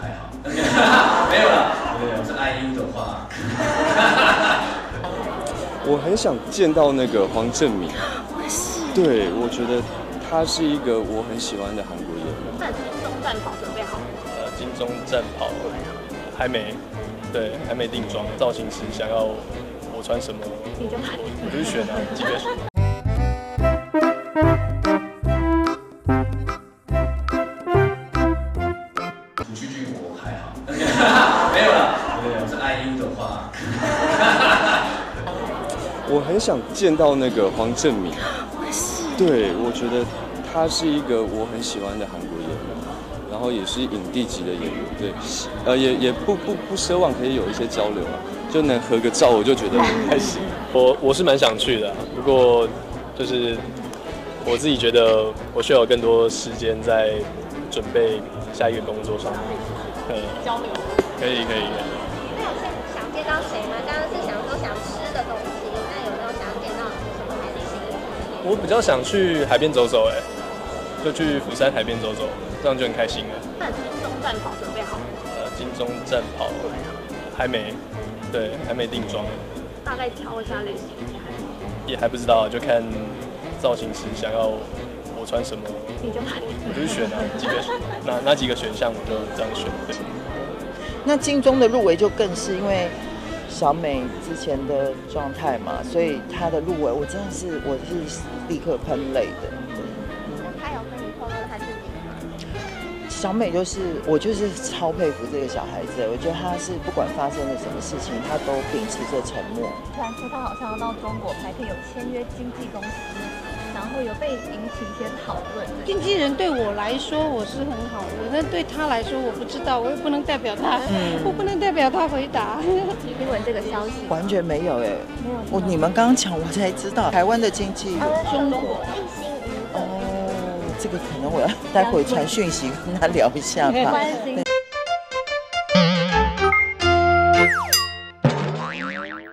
还好，没有了，没有，是爱英的话，我很想见到那个黄正明，对我觉得他是一个我很喜欢的韩国演员。那金钟战袍准备好？呃，金钟战袍还没，对，还没定妆。造型师想要我穿什么，你就买。我就选啊，几个。还好，没有了，没有，是 IU 的话，我很想见到那个黄正明，对我觉得他是一个我很喜欢的韩国演员，然后也是影帝级的演员，对，呃，也也不不不奢望可以有一些交流啊，就能合个照我就觉得很开心。我我是蛮想去的啊、不过就是我自己觉得我需要有更多时间在准备下一个工作上。面。呃，交流。可以可以。那有现想见到谁吗？刚刚是想说想吃的东西，那有没有想要见到什么明星？我比较想去海边走走，哎，就去釜山海边走走，这样就很开心了。那金钟战袍准备好了吗？呃，金钟战袍还没，对，还没定妆，大概挑一下类型。也还不知道，就看造型师想要我穿什么，你就买。我就选哪，几个哪哪几个选项我就这样选。对那金钟的入围就更是因为小美之前的状态嘛，所以她的入围我真的是我是立刻喷泪的。他有跟你透露他自己吗？小美就是我就是超佩服这个小孩子，我觉得她是不管发生了什么事情，她都秉持着沉默。突然说她好像要到中国拍片，有签约经纪公司，然后有被引起一些讨论。经纪人对我来说我是很好的，但对他来说我不知道，我也不能代表他，我不能代表他回答。听闻这个消息，完全没有哎、没有我你们刚刚讲我才知道，台湾的经纪人中国一心娱乐。哦，这个可能我要待会传讯息跟他聊一下吧。